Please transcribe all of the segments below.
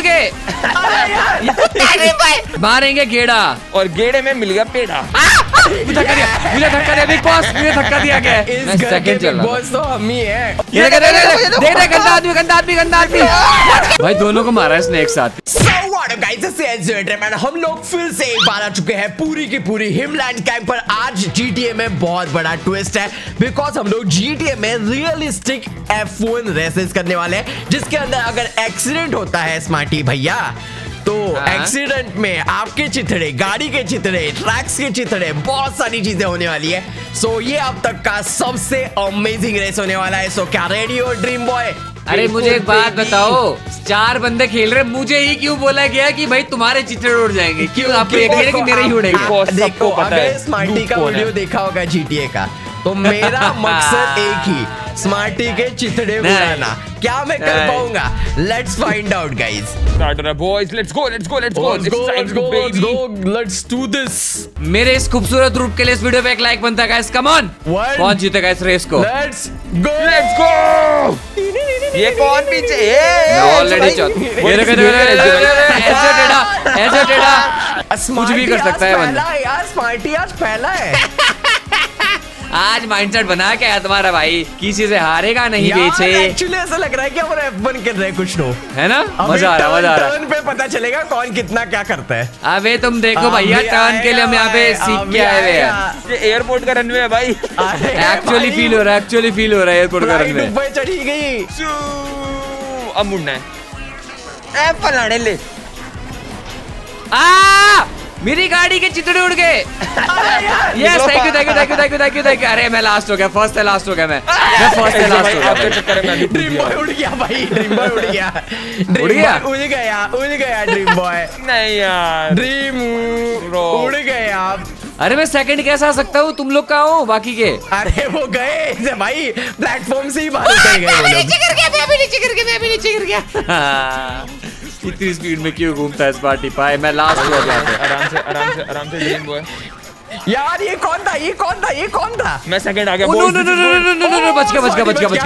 उड़ गए मारेंगे गेड़ा। और गेड़े में मिल गया पेड़ा। मुझे धक्का दिया मुझे धक्का दिया बिग बॉस मुझे धक्का दिया गया। मैं इस सेकंड चल रहा तो हम ही है। ये देख देख। गंदा आदमी गंदा आदमी गंदा आदमी। भाई दोनों को मारा है इसने एक साथ। हम लोग फिर से एक बार आ चुके हैं पूरी की पूरी हिमलैंड कैंप पर। आज जीटीए में बहुत बड़ा ट्विस्ट है बिकॉज़ हम लोग GTA में रियलिस्टिक F1 रेसेस करने वाले हैं, जिसके अंदर अगर एक्सीडेंट होता है स्मार्टी भैया तो हाँ। एक्सीडेंट में आपके चिथड़े गाड़ी के चितड़े ट्रैक्स के चितड़े बहुत सारी चीज़ें होने वाली है। सो ये अब तक का सबसे अमेजिंग रेस होने वाला है। सो क्या रेडी हो ड्रीम बॉय अरे मुझे एक बात बताओ चार बंदे खेल रहे मुझे ही क्यों बोला गया कि भाई तुम्हारे चित्रे उड़ जाएँगे? क्यों? आपको ये कह रहे कि मेरे ही उड़ेंगे? देखो पता है, अगर स्मार्टी का वीडियो देखा होगा जीटीए का तो मेरा मकसद एक ही स्मार्टी के चिथड़े नहीं। उड़ाना। क्या मैं कर पाऊँगा? Let's find out guys start boys let's go let's go let's go Let's go, let's go, let's go, let's do this. मेरे इस खूबसूरत रूप के लिए इस वीडियो पे एक लाइक बनता है कम ऑन कौन जीतेगा इस रेस को? Let's go. लेट्स गो ये कौन पीछे? ऑलरेडी कुछ भी कर सकता है बंदा। यार स्मार्टी आज पहला है। आज माइंडसेट बना क्या है तुम्हारा भाई। किसी से हारेगा नहीं पीछे एक्चुअली ऐसा लग रहा है कि हम F1 कर रहे हैं कुछ नो है ना? मज़ा आ रहा मज़ा आ रहा। टर्न पे पता चलेगा कौन कितना क्या करता है। अबे तुम देखो भैया टर्न के लिए हम यहाँ पे सीख के आए हुए हैं। ये एयरपोर्ट का रनवे है भाई। एक्चुअली फील हो रहा है एक्चुअली फील हो रहा है एयरपोर्ट का फ़्लाइट रन चढ़ी गई। अब मुड़ना है। ले आ! मेरी गाड़ी के चितड़े उड़ गए। Yes thank you thank you thank you thank you thank you thank you अरे मैं लास्ट हो गया फ़र्स्ट है लास्ट हो गया मैं। मैं फ़र्स्ट है लास्ट हो आपके गया। चक्कर में ड्रीम बॉय उड़ गया भाई ड्रीम बॉय उड़ गया। उड़ गया? उड़ गया? उड़ गया ड्रीम बॉय नहीं यार। ड्रीम उड़ गए आप अरे मैं सेकंड कैसे आ सकता हूँ तुम लोग कहाँ हो बाकी के? अरे वो गए भाई प्लेटफॉर्म से ही बाहर गए वो लोग। गिर गया मैं भी नीचे गिर गया मैं भी नीचे गिर गया। इतनी स्पीड में क्यों घूमता है पार्टी पाए मैं लास्ट हुआ गया आराम से आराम से आराम से गेम बॉय यार ये कौन था ये कौन था ये कौन था मैं सेकंड आ गया no no no no no no बच गया, बच गया, बच गया, बच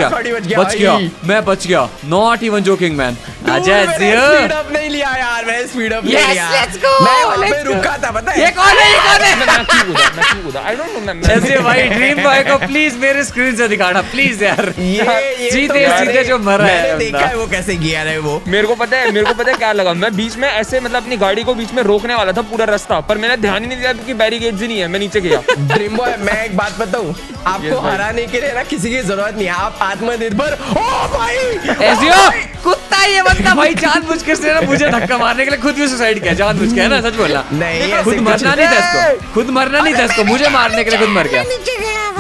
गया, बच गया। मैं बच गया, नॉट इवन जोकिंग मैन, जियो, स्पीड अप नहीं लिया यार मैं स्पीड अप Yes, लिया। let's go, मैं वहाँ पे रुका था पता ये कौन है, ये कौन है? मैं क्यों कूदा मैं क्यों कूदा आई डोंट नो मैं- भाई ड्रीम बॉय को प्लीज़ मेरे स्क्रीन से दिखाना प्लीज़ यार। ये ये सीधे तो सीधे मैंने- जो मरा है मैंने देखा है वो कैसे है वो। मेरे को पता है मेरे को पता है क्या लगा? मैं बीच में ऐसे मतलब अपनी गाड़ी को बीच में रोकने वाला था पूरा रास्ता पर मैंने ध्यान ही नहीं दिया कि बैरिकेड्स ही नहीं है मैं नीचे गया। ड्रीम बॉय मैं एक बात बताऊँ आपको हराने के लिए ना किसी की ज़रूरत नहीं है आप आत्मनिर्भर ओ भाई। कुत्ता ये बंदा भाई जानबूझ के इसने ना मुझे धक्का मारने के लिए खुद भी सुसाइड किया जानबूझ के है ना सच बोलना? नहीं, खुद मरना नहीं था इसको खुद मरना नहीं था इसको मुझे मारने के लिए खुद मर गया।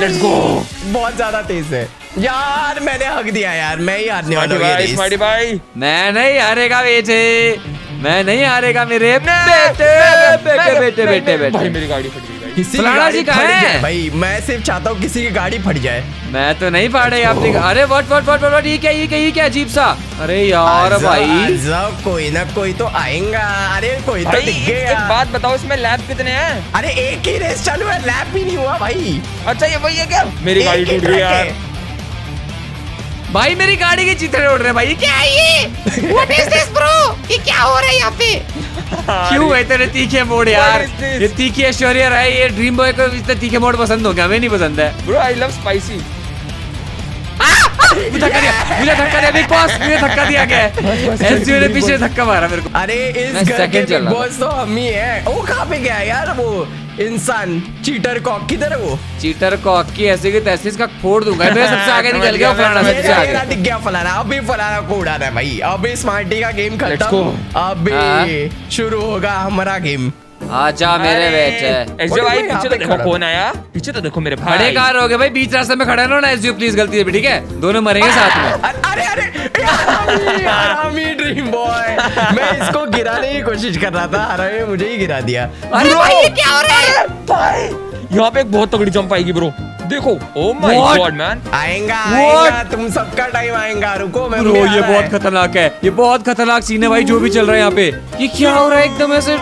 लेट्स गो बहुत ज़्यादा तेज है। यार मैंने हक दिया यार मैं ही हारने वाला हूँ ये भाई स्मार्टी भाई। मैं नहीं हारेगा बेटे। मैं नहीं हारेगा मेरे बेटे। बेटे बेटे बेटे। भाई मेरी गाड़ी फट गई। किसी फलाना जी कहाँ है? भाई मैं सिर्फ़ चाहता हूँ किसी की गाड़ी फट जाए। मैं तो नहीं फाड़े आपने अरे वट वट वट वट ये क्या ये क्या ये क्या अजीब सा? अरे यार भाई। कोई ना कोई तो आएगा। अरे कोई तो एक, एक बात बताओ इसमें लैब कितने हैं? अरे एक ही रेस चालू है लैब भी नहीं हुआ भाई। अच्छा ये वही है क्या? मेरी गाड़ी टूट गई यार। भाई मेरी गाड़ी के चित्रे उड़ रहे हैं भाई। क्या है ये? व्हाट इज़ दिस ब्रो ये क्या हो रहा है यहाँ पे? क्यों है तेरे तीखे मोड़ यार? ये तीखी ऐश्वर्या राय ये ड्रीम बॉय को इतने तीखे मोड़ पसंद हो गया हमें नहीं पसंद है। ब्रो आई लव स्पाइसी मुझे धक्का दिया मुझे धक्का दिया बिग बॉस मुझे धक्का दिया गया। है एसजीओ ने पीछे धक्का मारा मेरे को। अरे इस घर के बिग बॉस तो हम ही है। वो कहाँ पे गया यार वो? इंसान चीटर कॉक किधर है वो? चीटर कॉक की ऐसे की तैसे इसका फोड़ दूँगा। मैं सबसे आगे निकल गया फलाना सबसे मेरा आगे। दिख गया फलाना अभी फलाना को उड़ाना है भाई। अभी स्मार्टी का गेम खेलता खत्म. अभी हाँ। शुरू होगा हमारा गेम आजा मेरे बेटे। एसजे भाई पीछे तो देखो कौन आया? पीछे तो देखो मेरे भाई खड़े कार हो गए भाई? बीच रास्ते में खड़े रहो ना एसजीओ प्लीज़ गलती है ठीक है? दोनों मरेंगे साथ में। अरे अरे हरामी हरामी ड्रीम बॉय मैं इसको गिराने की कोशिश कर रहा था हरामी मुझे ही गिरा दिया। अरे भाई ये क्या हो रहा है? भाई। यहाँ पे एक बहुत तगड़ी जंप आएगी ब्रो देखो। ओ माय गॉड मैन आएगा आएगा तुम सबका टाइम आएगा रुको मैं ब्रो ये बहुत खतरनाक है ये बहुत खतरनाक सीन है भाई जो भी चल रहा है यहाँ पे। ये क्या हो रहा है एकदम ऐसे?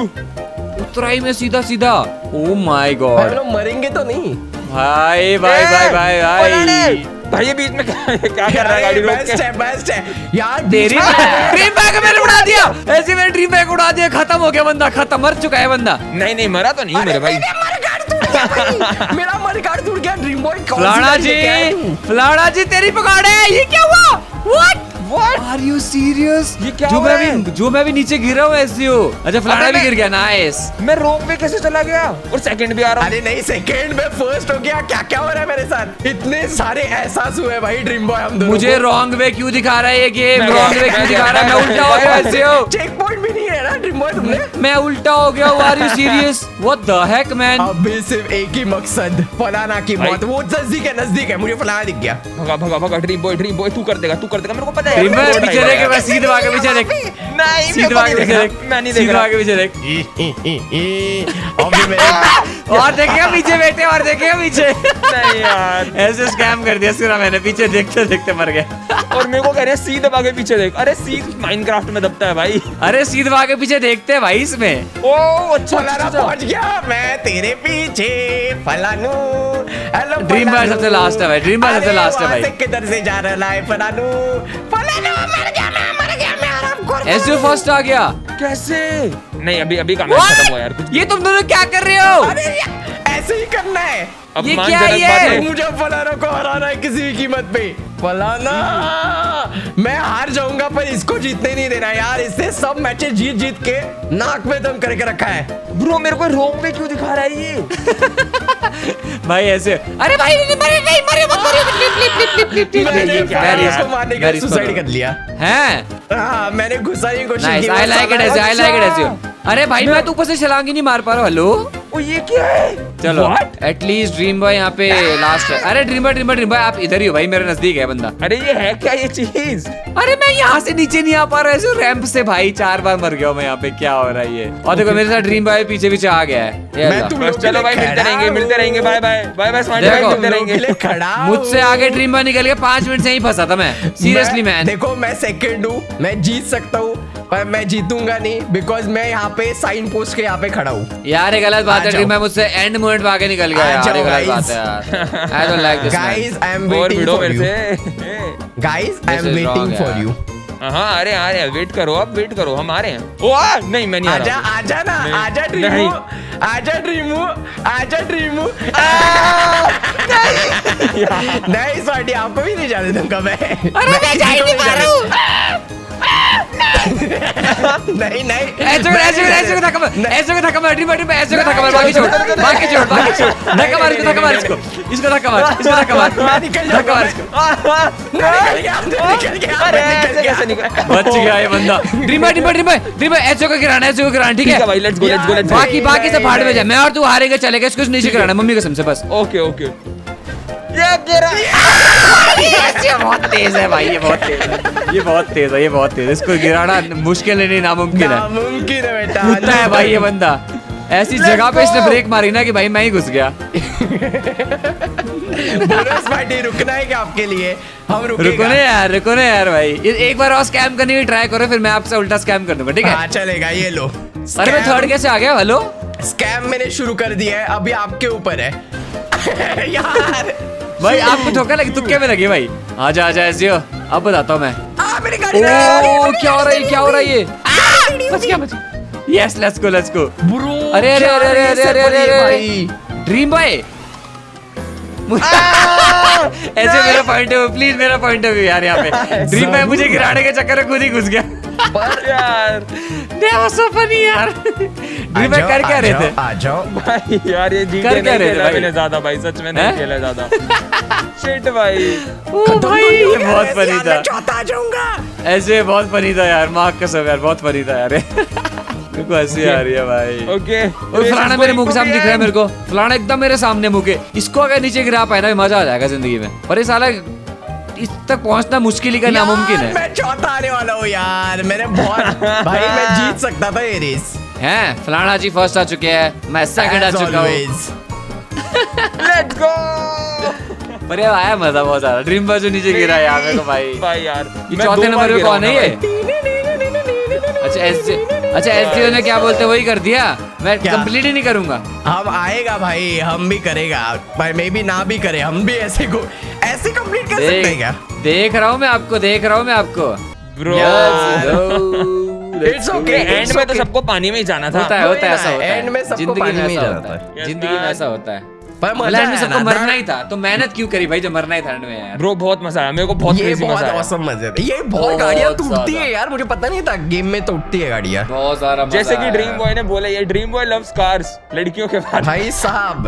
उतराई में सीधा सीधा ओ माय गॉड लोग मरेंगे तो नहीं। भाई भाई भाई भाई भाई। भाई ये बीच में क्या क्या कर रहा है गाड़ी बेस्ट है बेस्ट है। यार में- ड्रीम बैग मैंने उड़ा दिया। ऐसे मैंने ड्रीम बैग उड़ा दिया खत्म हो गया बंदा खत्म। मर चुका है बंदा। नहीं नहीं मरा तो नहीं मेरे भाई। मेरा मेरा मडगार्ड टूट गया ड्रीम बॉय कौन जी? फलाना जी तेरी पकड़ है। ये क्या हुआ? What What? Are you serious ये क्या जो मैं भी जो मैं भी नीचे गिरा हूँ ऐसे हो अच्छा फलाना भी गिर गया ना एस मैं रोप में कैसे चला गया? और सेकंड भी आ रहा हूँ। अरे नहीं सेकंड में फ़र्स्ट हो गया। क्या क्या हो रहा है मेरे साथ? इतने सारे एहसास हुए भाई ड्रीम बॉय हम दोनों मुझे रॉन्ग वे क्यों दिखा रहा है ये गेम रॉन्ग वे क्यों दिखा रहा है? मैं उल्टा हो गया। ऐसे हो चेक पॉइंट भी नहीं ड्रीम बॉय तुमने? मैं उल्टा हो गया are you serious what the heck man अभी सिर्फ़ एक ही मकसद फलाना की। मौत। वो नज़दीक है नज़दीक है मुझे फलाना दिख गया। भगा भगा भगा ड्रीम बॉय ड्रीम बॉय तू कर देगा तू कर देगा मेरे को पता है। ड्रीम बॉय पीछे देख मैं सीधे भागे पीछे देख। नहीं सीधे मेरे को भागे नहीं पीछे देख। मैं नहीं देख रहा। भागे पीछे देख। और देखिए पीछे बैठे और देखिए पीछे। नहीं यार। ऐसे स्कैम कर दिया सिरा मैंने पीछे देखते देखते मर गया। और मेरे को कह रहे हैं सी दबा के पीछे देख। अरे सी माइनक्राफ्ट में दबता है भाई। अरे सीधे भागे पीछे देखते हैं भाई इसमें। ओ अच्छा अच्छा, अच्छा। पहुँच गया मैं तेरे पीछे फलानू। हेलो Dream Boy सबसे last है भाई, Dream Boy सबसे last है भाई। किधर से जा रहा है फलानू? फलानू मर गया मैं। ऐसे फ़र्स्ट आ गया। कैसे? नहीं अभी अभी काम खत्म हुआ यार कुछ ये तुम दोनों क्या कर रहे हो? अरे ऐसे ही करना है। अब ये क्या है? ये? मुझे फलाना को हराना है किसी भी कीमत पे। फलाना। मैं हार जाऊँगा पर इसको जीतने नहीं देना यार। इससे सब मैचेस जीत जीत के नाक में दम करके रखा है। ब्रो मेरे को रोंग में क्यों दिखा रहा है ये? भाई ऐसे अरे भाई नहीं मरे नहीं मरे मत मरे लिप लिप लिप मैंने सुसाइड कर लिया। हैं? हाँ मैंने घुसा ही कोशिश की I like it I like it. अरे भाई मैं तो ऊपर से छलांग ही नहीं मार पा रहा हूँ। हेलो ओ ये क्या है? चलो एटलीस्ट ड्रीम बॉय यहाँ पे लास्ट है। अरे dream boy dream boy dream boy आप इधर ही हो भाई मेरे नज़दीक है बंदा। अरे ये है क्या ये चीज़? अरे मैं यहाँ से नीचे नहीं आ पा रहा ऐसे रैंप से भाई चार बार मर गया मैं यहाँ पे क्या हो रहा है ये? और देखो मेरे साथ ड्रीम बॉय पीछे पीछे आ गया है। चलो भाई मिलते रहेंगे मिलते रहेंगे बाय बाय बाय बाय मिलते रहेंगे। खड़ा मुझसे आगे ड्रीम बॉय निकल गया पाँच मिनट से ही फंसा था मैं। सीरियसली मैं- मैन देखो मैं सेकंड हूँ मैं जीत सकता हूँ। पर मैं जीतूँगा नहीं बिकॉज़ मैं यहाँ पे साइन पोस्ट के यहाँ पे खड़ा हूँ। यार गलत बात है बॉय मुझसे एंड मोमेंट में आगे निकल गया यार गलत बात है यार। I don't like this guys I am waiting for you guys I am waiting for you हाँ अरे आ रहे हैं। वेट करो अब वेट करो हम आ रहे हैं। ओ आ, नहीं मैं नहीं आ आजा आजा ना आजा ड्रीमू आजा ड्रीमू आजा ड्रीमू। नहीं स्वाटी आपको भी नहीं जाने दूँगा मैं। अरे मैं जा ही नहीं पा रहा हूँ। नहीं नहीं। ऐसे कर ऐसे कर ऐसे कर धक्का मार ऐसे कर धक्का मार ड्रीम बॉय ऐसे कर धक्का मार बाकी छोड़ बाकी छोड़ बाकी छोड़। धक्का मार इसको धक्का मार इसको। इसको धक्का मार इसको धक्का मार। मैं निकल धक्का मार इसको। निकल गया निकल गया अरे ऐसे कैसे निकल बच गया ये बंदा। Dream boy dream boy dream boy ऐसे को गिराना ऐसे को गिराना ठीक है? भाई let's go let's go let's बाकी बाकी सब फाड़ में जाए मैं और तू हारेंगे चलेगा इसको नीचे गिराना मम्मी कसम से बस। Okay okay. ये गिरा। तेज है भाई ये बहुत तेज है। ये बहुत तेज है ये बहुत तेज है। इसको गिराना मुश्किल है नहीं नामुमकिन है। नामुमकिन है बेटा। कूदता है भाई ये बंदा। ऐसी जगह पे इसने ब्रेक मारी ना कि भाई मैं ही घुस गया। बोनस पार्टी रुकना है क्या आपके लिए? हम रुको ना यार रुको ना यार भाई। एक बार और स्कैम करने की ट्राई करो फिर मैं आपसे उल्टा स्कैम कर दूँगा ठीक है? हाँ चलेगा ये लो। अरे मैं थर्ड कैसे आ गया हेलो स्कैम मैंने शुरू कर दिया है अभी आपके ऊपर है। यार। भाई आपको ठोकर लगी तुक्के में लगी भाई? आजा आजा हो। अब बताता हूँ मैं। आ मेरी गाड़ी ओ क्या हो रहा है क्या हो रहा है ये? बच गया बच yes let's go let's go bro अरे अरे अरे अरे अरे अरे अरे। भाई। ड्रीम बॉय ऐसे मेरा पॉइंट है प्लीज़ मेरा पॉइंट है यार यहाँ पे। ड्रीम बॉय मुझे गिराने के चक्कर में खुद ही घुस गया। पर यार। was so funny यार ड्रीम बॉय कर क्या रहे थे? आ जाओ भाई यार ये जीते कर नहीं रहे थे खेला भाई? मैंने ज़्यादा भाई सच में नहीं खेला ज़्यादा। शिट भाई। ओ भाई। ये बहुत फनी था। मैं चौथा आ जाऊँगा। ऐसे बहुत फनी था यार माँ कसम यार बहुत फनी था यार। मेरे को हँसी आ रही है भाई। ओके और फलाना मेरे मुँह के सामने दिख रहा है मेरे को। फलाना एकदम मेरे सामने मुँह के। इसको अगर नीचे गिरा पाए ना मज़ा आ जाएगा ज़िंदगी में। पर ये साला इस तक पहुँचना मुश्किल ही का नामुमकिन है। मैं चौथा आने वाला हूँ यार। मैंने बहुत भाई मैं जीत सकता था ये रेस हैं फलाना जी फ़र्स्ट आ चुके हैं मैं सेकंड आ चुका हूँ। लेट्स गो पर ये आया मज़ा बहुत ज़्यादा। ड्रीम जो नीचे गिरा यार मेरे को भाई। भाई यार ये चौथे नंबर पे कौन है ये? अच्छा एस अच्छा एस ने क्या बोलते वही कर दिया? मैं कंप्लीट ही नहीं करूँगा। हम आएगा भाई हम भी करेगा। भाई मे भी ना भी करे हम भी ऐसे को ऐसे कंप्लीट कर सकते हैं क्या देख देख रहा हूँ मैं आपको देख रहा हूँ मैं आपको। ब्रो इट्स ओके एंड में तो सबको पानी में ही जाना था। होता है होता है ऐसा होता है। एंड में सबको ज़िंदगी पानी में ही ऐसा जाना होता है ज़िंदगी में ऐसा होता है। पर मज़ा लैंड में सबको मरना ही था। तो मेहनत क्यों करी भाई जब मरना ही था में यार? ब्रो बहुत मज़ा आया। मेरे को बहुत ये बहुत मज़ा आया। औसम मज़े थे। ये बहुत गाड़ियाँ टूटती है यार मुझे पता नहीं था। गेम में टूटती है गाड़ियाँ। बहुत सारा मज़ा जैसे कि ड्रीम बॉय ने बोला ये ड्रीम बॉय लव्स कार्स लड़कियों के बारे भाई साहब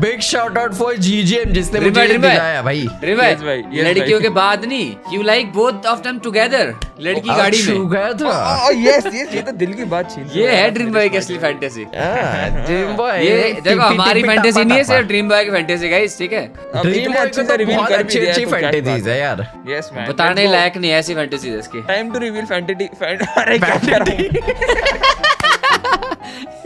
big shout out for GGM जिसने मुझे। दिलाया भाई। भाई, लड़कियों के बाद नहीं। You like both of them together लड़की गाड़ी में। गया था। यस यस ये तो दिल की बात छीन ये है ड्रीम बॉय की असली फैंटेसी ड्रीम बॉय ये देखो हमारी फैंटेसी नहीं है सिर्फ़ ड्रीम बॉय की फैंटेसी गाइस ठीक है? ड्रीम बॉय को तो कर अच्छी अच्छी फैंटेसीज है यार। यस मैन बताने लायक नहीं ऐसी फैंटेसी है इसकी। टाइम टू रिवील फैंटेसी अरे क्या कर रहा हूँ?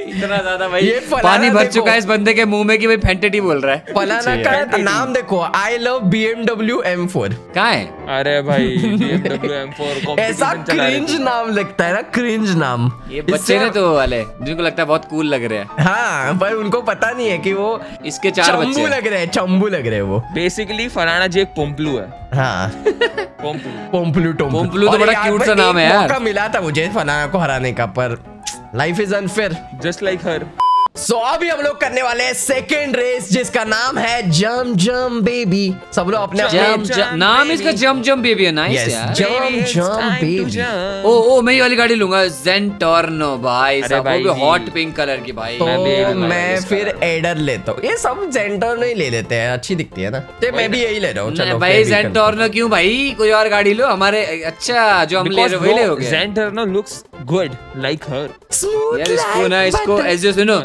इतना ज़्यादा भाई। ये फलाना पानी भर चुका है इस बंदे के मुँह में कि भाई फैंटेटी बोल रहा है। फलाना का नाम देखो आई लव BMW M4 कहाँ है? अरे भाई BMW M4 ऐसा क्रिंज नाम लगता है ना क्रिंज नाम। ये बच्चे ने तो वाले जिनको लगता है बहुत कूल लग रहे हैं। हाँ पर उनको पता नहीं है कि वो इसके चार बच्चे चंबू लग रहे हैं चंबू लग रहे हैं वो। बेसिकली फलाना जी एक पोम्पलू है। हाँ। पोम्पलू पोम्पलू तो बड़ा पर सा नाम है यार। मौका मिला था मुझे फलाना को हराने का पर life is unfair just like her so अभी हम लोग करने वाले हैं सेकेंड रेस जिसका नाम है जम जम बेबी सब लोग अपने जम जम नाम इसका जम जम बेबी है नाइस Yes, यार। जम जम बेबी ओ ओ मैं ये वाली गाड़ी लूँगा जेंटोर्नो भाई अरे साहब वो भी हॉट पिंक कलर की भाई। तो मैं मैं फिर एडर लेता हूँ। ये सब जेंटर ही ले लेते हैं अच्छी दिखती है ना। तो मैं भी यही ले रहा हूँ। चलो भाई जेंटोर्नो क्यों भाई? कोई और गाड़ी लो हमारे अच्छा जो हम ले रहे हो गया Xanterno like her. Smooth यार इसको ना इसको butter. ऐसे सुनो.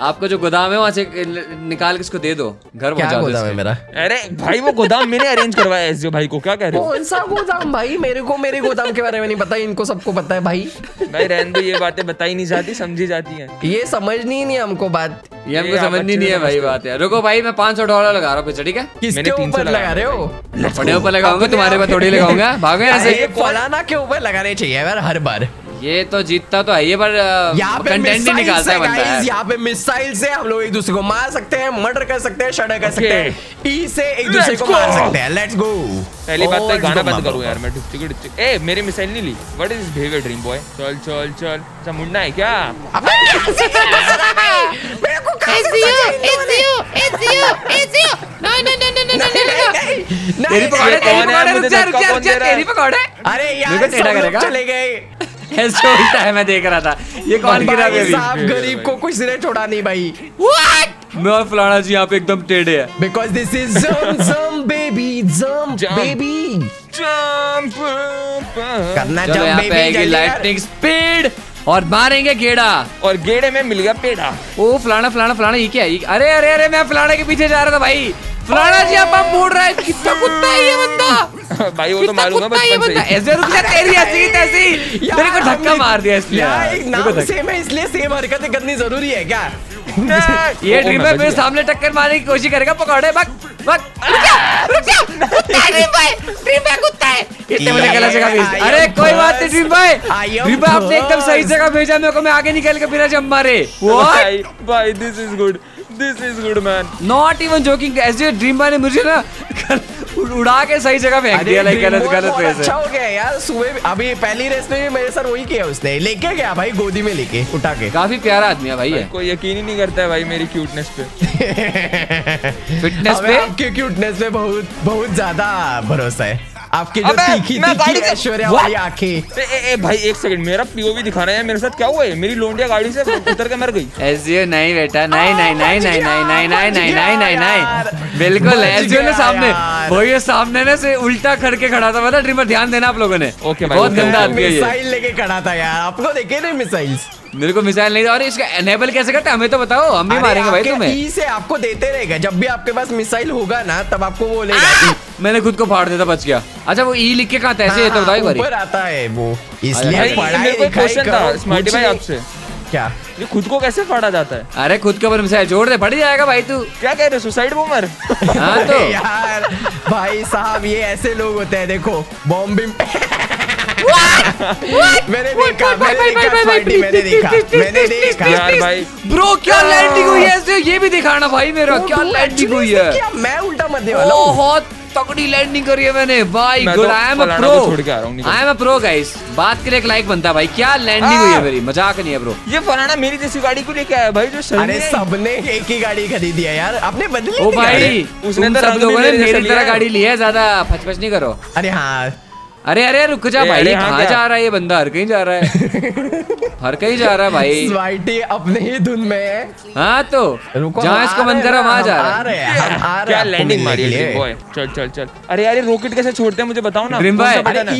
आपका जो गोदाम है वहाँ से निकाल के इसको दे दो। घर पहुँचा दो गोदाम है मेरा? अरे भाई वो गोदाम मैंने अरेंज करवाया है भाई को। क्या कह रहे हो? कौन सा गोदाम भाई? मेरे को मेरे गोदाम के बारे में नहीं पता इनको सबको पता है भाई। भाई रहने दो ये बातें बताई नहीं जाती समझी जाती है। ये समझनी ही नहीं हमको बात। ये हमको ये समझनी नहीं है भाई बात यार। रुको भाई मैं 500 डॉलर लगा रहा हूँ पीछे ठीक है? किसके मैंने 300 ऊपर लगा रहे हो? अपने ऊपर लगाऊँगा तुम्हारे ऊपर थोड़ी लगाऊँगा। भागो यहाँ ये से। फलाना के ऊपर लगाने चाहिए यार हर बार। ये तो जीतता तो है ये पर कंटेंट नहीं निकालता है बंदा यहाँ पे मिसाइल से हम लोग एक दूसरे को मार सकते हैं मर्डर कर सकते हैं शर्डर कर सकते हैं। ई से एक दूसरे को मार सकते हैं। लेट्स गो पहली बात तो गाना बंद करूँ यार मैं टिक टिक ए मेरी मिसाइल नहीं ली। What is behaviour dream boy चल चल चल। अच्छा मुन्ना है क्या? अबे मेरे को it's you it's you it's you it's you no no no no no no तेरी पकड़ है तेरी पकड़ है अरे यार चले गए। मैं देख रहा था। ये कौन गिरा भाई साहब गरीब को कुछ सिरे छोड़ा नहीं भाई। What? मैं और फलाना जी यहाँ पे एकदम टेढ़े है। बिकॉज़ दिस इज़ जम जम बेबी जम बेबी जंप करना बेबी लाइटनिंग स्पीड और मारेंगे गेड़ा और गेड़े में मिल गया पेड़ा। ओ फलाना फलाना फलाना ये क्या है? अरे अरे अरे मैं फलाने के पीछे जा रहा था भाई। फलाना जी आप मोड़ रहा है कितना कुत्ता है ये बंदा? भाई वो तो कितना मालूम है ये बचपन बंदा? से ऐसे रुक जा तेरी ऐसी की तैसी मेरे को धक्का मार दिया इसलिए। यार। एक नाम सेम है इसलिए सेम हरकतें करनी ज़रूरी है क्या? ये ओ, ओ, ड्रीम मैं बच मेरे सामने टक्कर मारने की कोशिश करेगा पकौड़े बक बक। रुक जा रुक जा कुत्ता है ड्रीम भाई ड्रीम भाई कुत्ता है। इतने मुझे गलत जगह भेज अरे कोई बात नहीं ड्रीम भाई। ड्रीम भाई आपने एकदम सही जगह भेजा मेरे को मैं आगे निकल के बिना जम मारे। व्हाट भाई भाई this is good this is good man not even joking as ऐसे ड्रीम भाई ने मुझे ना उड़ा के सही जगह फेंक दिया लाइक गलत गलत बहुत वे अच्छा हो गया यार सुबह अभी पहली रेस में भी मेरे सर वही किया उसने। लेके गया भाई गोदी में लेके उठा के। काफ़ी प्यारा आदमी है भाई ये। कोई यकीन ही नहीं करता है भाई मेरी क्यूटनेस पे। फिटनेस पे? आपके क्यूटनेस पे बहुत बहुत ज़्यादा भरोसा है। आपकी जो तीखी तीखी ऐश्वर्या वाली आँखें। ए, ए, ए, भाई एक सेकंड मेरा पीओवी दिखाना है मेरे साथ क्या हुआ है? मेरी लोंडिया गाड़ी से उतर के मर गई। एसजीओ नहीं बेटा नहीं नहीं नहीं नहीं नहीं नहीं नहीं नहीं नहीं नहीं नहीं। बिल्कुल एसजीओ ने सामने। वो ये सामने ने से उल्टा करके खड़ा था पता ड्रीमर ध्यान देना आप लोगों ने। ओके भाई, बहुत गंदा आदमी है ये। मिसाइल लेके खड़ा था यार आपको देखे नहीं मिसाइल्स? मेरे को मिसाइल नहीं और इसका एनेबल कैसे करते हमें तो बताओ हम भी मारेंगे भाई तुम्हें। ई से आपको देते रहेगा। जब भी आपके पास मिसाइल होगा ना तब आपको वो लेगा। E। मैंने खुद को फाड़ देता बच गया। अच्छा वो ई लिख के कहाँ था? ऐसे तो बताओ ऊपर आता है वो। इसलिए पढ़ाई क्वेश्चन था स्मार्टी भाई आपसे। क्या? ये खुद को कैसे फाड़ा जाता है? अरे खुद के ऊपर मिसाइल जोड़ दे पड़ जाएगा भाई तू। क्या कह रहे सुसाइड बूमर हाँ तो। यार भाई साहब ये ऐसे लोग होते हैं देखो बॉम्बिंग मैंने देखा मैंने देखा मैंने देखा मैंने देखा। यार भाई। ब्रो क्या लैंडिंग हुई है ऐसे? ये भी दिखाना भाई मेरा क्या लैंडिंग हुई है? क्या मैं उल्टा मरने वाला बहुत तगड़ी लैंडिंग करी है मैंने। भाई good I am a pro छोड़ के आ रहा हूँ, I am a pro guys बात के लिए एक लाइक बनता है भाई। क्या लैंडिंग हुई है मेरी? मज़ाक नहीं है ब्रो ये फलाना मेरी जैसी गाड़ी को लेके आया भाई जो अरे सबने एक ही गाड़ी खरीदी है यार। आपने बदली ओ भाई गाड़ी? उसने तो सब लोगों ने मेरी लिया तरह है। गाड़ी ली है ज़्यादा फचफच नहीं करो। अरे हाँ। अरे अरे रुक जा भाई अरे हाँ कहाँ जा रहा है ये बंदा? हर कहीं जा रहा है। हर कहीं जा रहा है भाई। स्मार्टी अपने ही धुन में है। हाँ तो जहाँ इसको मन रहे वहाँ जा रहा है। हैं क्या लैंडिंग मारी है बॉय चल चल चल। अरे यार ये रॉकेट कैसे छोड़ते हैं मुझे बताओ ना। ड्रीम भाई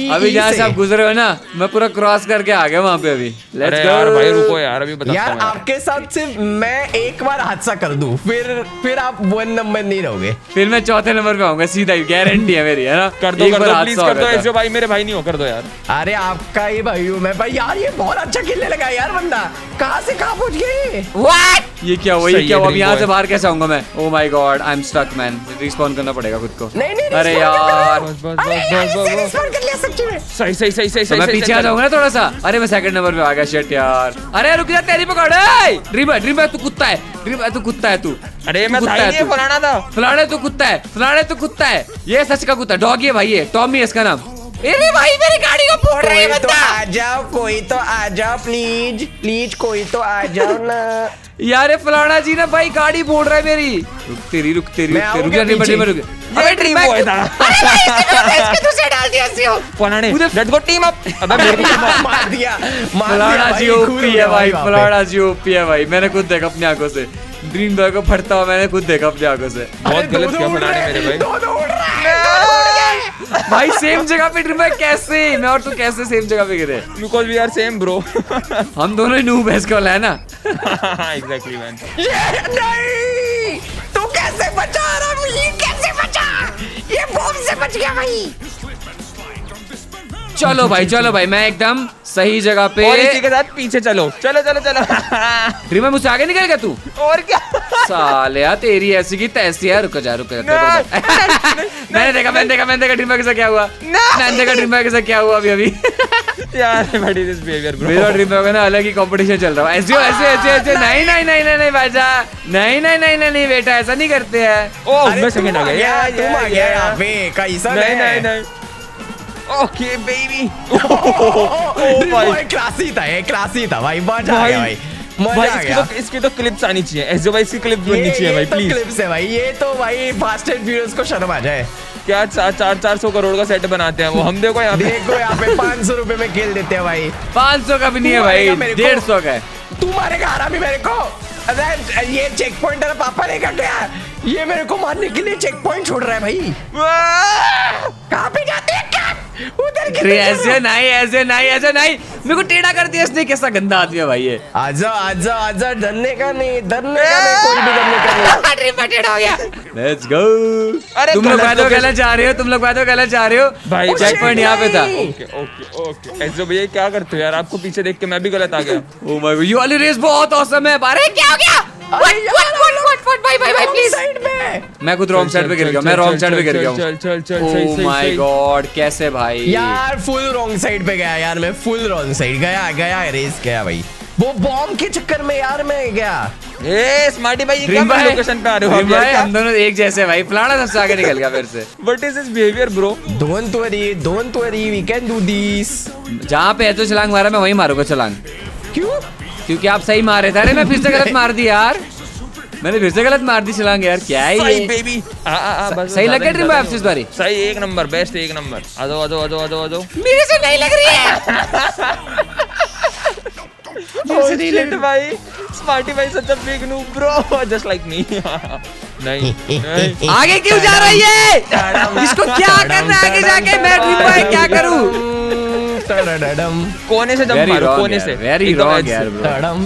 अभी जहाँ से। आप गुजरे हो ना मैं पूरा क्रॉस करके आ गया वहाँ पे अभी। लेट्स यार भाई रुको यार अभी बताता यार आपके साथ सिर्फ़ मैं एक बार हादसा कर दूँ फिर फिर आप वन नंबर नहीं रहोगे। फिर मैं चौथे नंबर पे आऊँगा सीधा गारंटी है मेरी है ना? कर दो कर दो प्लीज़ कर दो ऐसे भाई मेरे भाई नहीं हो कर दो यार। अरे आपका ही भाई हूँ मैं। भाई यार ये बहुत अच्छा खेलने लगा यार बंदा। कहाँ से कहाँ पहुँच गए ये? क्या हुआ? ये क्या हुआ? अब यहाँ से बाहर कैसे आऊँगा मैं? ओ my god I am stuck man respawn करना पड़ेगा खुद को। नहीं नहीं अरे यार। सही सही सही सही तो सही मैं पीछे आ जाऊँगा ना थोड़ा सा अरे मैं सेकंड नंबर पे आ गया। शिट यार। अरे रुक जा तेरी पकड़ ए ड्रीम भाई ड्रीम भाई तू कुत्ता है। ड्रीम भाई तू कुत्ता है तू। अरे तू मैं कुत्ता है फलाना था। फलाने तू कुत्ता है। फलाने तू कुत्ता है। ये सच का कुत्ता डॉगी है भाई ये। टॉमी है इसका नाम। अरे भाई मेरी गाड़ी को फोड़ रहा है कोई तो आ जाओ कोई तो आ जाओ प्लीज़ प्लीज़ कोई तो आ जाओ ना। यार ये फलाना जी ना भाई गाड़ी फोड़ रहा है मेरी। रुक तेरी रुक तेरी रुक तेरी रुक जा ड्रीम भाई, ड्रीम रुक ये ड्रीम बॉय था। अरे भाई मेरे पे दूसरे डाल दिया सियो फलाने लेट्स गो टीम अप अबे मेरे को मार मार दिया फलाना जी ओपी है भाई फलाना जी ओपी है भाई। मैंने खुद देखा अपनी आँखों से। ड्रीम बॉय को फटता हुआ मैंने खुद देखा अपनी आँखों से। बहुत गलत किया उड़ फलाने रहे हैं, मेरे भाई रहा। भाई सेम जगह पे गिर कैसे? मैं और तू कैसे सेम जगह पे गिरे? Because we are same bro हम दोनों ही नूब है इसका वाला है ना? एग्जैक्टली मैन नहीं! तू कैसे बचा रवि कैसे बचा? ये बॉम्ब से बच गया भाई। चलो भाई चलो भाई मैं एकदम सही जगह पे और इसी के साथ पीछे चलो। चलो चलो चलो। ड्रीम बॉय मुझसे आगे निकल गया तू? और क्या? साले यार तेरी ऐसी की तैसी है। रुक जा रुक जा मैंने देखा मैंने देखा मैंने देखा ड्रीम बॉय के साथ क्या हुआ? मैंने देखा ड्रीम बॉय के साथ क्या हुआ अभी अभी? यार व्हाट इज़ दिस बिहेवियर मेरा ब्रो ड्रीम बॉय का ना अलग ही कंपटीशन चल रहा है। ऐसे ऐसे ऐसे ऐसे नहीं नहीं नहीं नहीं नहीं भाईजा। नहीं नहीं नहीं नहीं नहीं बेटा ऐसा नहीं करते हैं। ओह मैं सेकंड आ गया। तुम आ गया. यहाँ पे कैसा नहीं है? नहीं। ओके बेबी ड्रीम भाई। क्लासी था ये क्लासी था भाई मज़ा आ भाई गया भाई भाई इसकी तो इसकी तो क्लिप्स आनी चाहिए ऐसे भाई इसकी क्लिप्स बननी चाहिए भाई तो प्लीज़ क्लिप्स है भाई ये तो भाई फास्ट एंड फ्यूरियस को शर्म आ जाए क्या चार चार चार सौ करोड़ का सेट बनाते हैं वो? हम देखो यहाँ पे। देखो यहाँ पे पाँच सौ रुपए में खेल देते हैं भाई। पाँच सौ का भी नहीं है भाई। डेढ़ सौ का है। तू मारेगा हरामी मेरे को। अरे ये चेक पॉइंट तेरा पापा ने कर दिया ये मेरे को मारने के लिए चेक पॉइंट छोड़ रहा है भाई। कहाँ पे जाते हैं? उधर अरे ऐसे नहीं ऐसे नहीं ऐसे नहीं। मेरे को टेढ़ा कर दिया इसने कैसा गंदा आदमी है भाई ये। आजा आजा आजा डरने का नहीं डरने का नहीं कोई भी डरने का नहीं। ड्रीम बटेड हो गया। लेट्स गो अरे तुम लोग location- गलत जा रहे हो तुम लोग बातों गलत जा रहे हो। भाई, चेक पॉइंट यहाँ पे था। Okay okay okay. ऐसे भैया क्या करते हो यार? आपको पीछे देख के मैं भी गलत आ गया। ओ माय गॉड ये वाली रेस बहुत औसम है। अरे क्या हो गया? में. मैं खुद रॉन्ग साइड पे गिर गया मैं रॉन्ग साइड पे गिर गया चल चल चल सही ओ माय गॉड कैसे भाई? यार फुल रॉन्ग साइड पे गया यार मैं फुल रॉन्ग साइड गया गया रेस गया भाई। वो बॉम्ब के चक्कर में यार मैं गया। ए स्मार्टी भाई ये क्या भाई लोकेशन पे आ रहे हो आप? भाई हम दोनों एक जैसे भाई फलाना सबसे आगे निकल गया फिर से। What is this behaviour bro don't worry don't worry we can do this जहाँ पे है तो छलांग मारा मैं वहीं मारूँगा छलांग। क्यों? क्योंकि आप सही मार रहे थे। अरे मैं फिर से गलत मार दी यार। मैंने फिर से गलत मार दी छलांग यार। क्या है सही बेबी आ आ आ बस सही लग नहीं, ज़्यादा आपसे इस बारी? नहीं। सही एक नंबर बेस्ट एक नंबर। आ जाओ आ जाओ आ जाओ आ जाओ आ जाओ मेरे से नहीं लग रही है। Oh shit भाई। स्मार्टी भाई such a big noob bro just like me नहीं नहीं। आगे क्यों जा रही है? इसको क्या करना है आगे जाके? मैं ड्रीम भाई क्या करूँ? तड़म कोने से जंप मारो कोने से। वेरी रॉन्ग यार ब्रो तड़म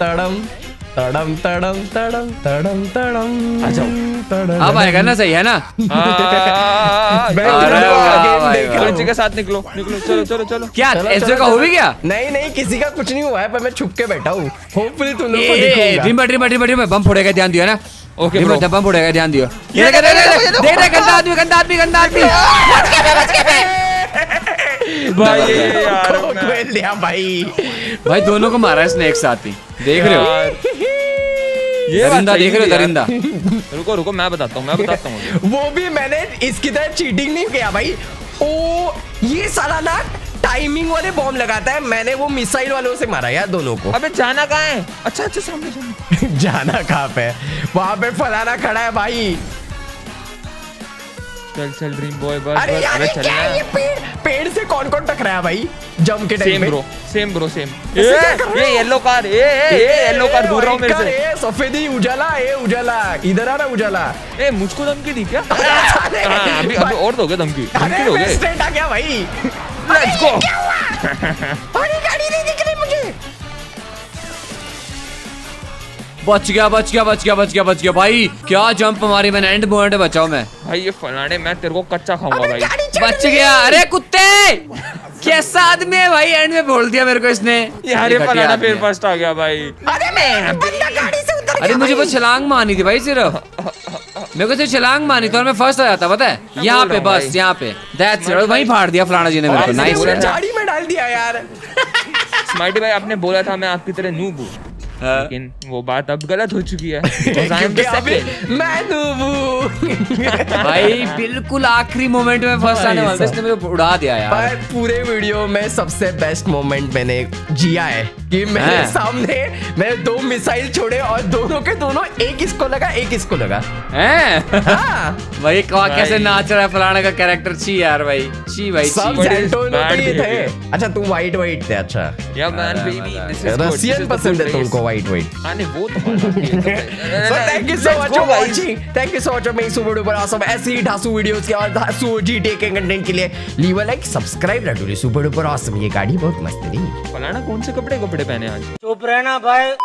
तड़म तड़म तड़म तड़म तड़म तड़म आ जाओ। तड़म अब आएगा ना सही है ना? हाँ, मैं अरे। बच्चे के साथ निकलो निकलो। चलो चलो चलो। क्या ऐसे का हो भी गया? नहीं नहीं किसी का कुछ नहीं हुआ है पर मैं छुप के बैठा हूँ। होपफुली तुम लोग को ड्रीम दिखूँगा। ड्रीम ड्रीम ड्रीम बम फोड़ेगा ध्यान दियो ना। ओके ब्रो बम फोड़ेगा ध्यान दियो। ये देख देख देखो, देख ये देखो, देख देख गंदा आदमी गंदा आदमी। गंदा आदमी। भाई ये यार मैं- लिया भाई भाई दोनों को मारा इसने एक साथ ही। देख रहे हो? ये दरिंदा देख रहे हो दरिंदा? रुको रुको मैं बताता हूँ मैं बताता हूँ। वो भी मैंने इसकी तरह चीटिंग नहीं किया भाई। ओ ये साला ना टाइमिंग वाले बॉम्ब लगाता है। मैंने वो मिसाइल वालों से मारा यार दोनों को। अबे जाना कहाँ है? अच्छा अच्छा सामने सामने। जाना कहाँ पे? वहाँ पे फलाना खड़ा है भाई। चल चल ड्रीम बॉय बस अरे बस यार चल क्या ये पेड़ पेड़ से कौन कौन टकराया भाई? जम के time same bro same bro same क्या ये येलो कार ए ए ए येलो कार दूर रहो मेरे से। ए सफेदी उजाला ए उजाला। इधर आ रहा उजाला। ए मुझको धमकी दी क्या? अरे, हाँ, अभी अभी और दोगे धमकी? धमकी दोगे? मैं स्ट्रेट आ गया भाई। लेट्स गो अरे बच गया बच गया बच गया बच गया बच गया। भाई क्या जंप मारी मैंने एंड मोमेंट बचाओ मैं। भाई ये फलाने मैं तेरे को कच्चा खाऊँगा भाई। बच गया। अरे कुत्ते! कैसा आदमी है भाई एंड में बोल दिया मेरे को इसने। यार ये फलाना फिर फ़र्स्ट आ गया भाई। अरे मैं बंदा गाड़ी से उतर अरे मुझे वो छलांग मारनी थी भाई सिर्फ़। मेरे को सिर्फ़ छलांग मारनी थी और मैं फ़र्स्ट आ जाता पता है? यहाँ पे बस यहाँ पे। दैट्स इट वहीं फाड़ दिया फलाना जी ने मेरे को। आपने नाइस था। में डाल दिया यार। स्मार्टी भाई आपने बोला था मैं आपकी तरह नूब हाँ। लेकिन वो बात अब गलत हो चुकी है। second. मैं भाई बिल्कुल आखिरी मोमेंट में फ़र्स्ट आने वाला इसने मुझे उड़ा दिया यार। पूरे वीडियो में सबसे बेस्ट मोमेंट मैंने जिया है। कि मेरे हाँ। सामने मैंने दो मिसाइल छोड़े और दोनों के दोनों एक इसको लगा एक इसको लगा। हैं? हाँ। भाई कहा कैसे नाच रहा है? फलाने का कैरेक्टर ची यार भाई। ची भाई सब पे ही थे। अच्छा तू वाइट वाइट थे अच्छा. This रसियन is the पसंद है तुमको वाइट वाइट हाँ, वो तो है। Let's much go, for guys. watching. Thank you so much for making super duper awesome ऐसे ही ढासू वीडियोस के और ढासू GTA के कंटेंट के लिए। लीव अ लाइक सब्सक्राइब ना सुपर डुपर awesome ये गाड़ी बहुत मस्त है फलाना कौन से कपड़े कपड़े कपड़े पहने आज। चुप रहना भाई।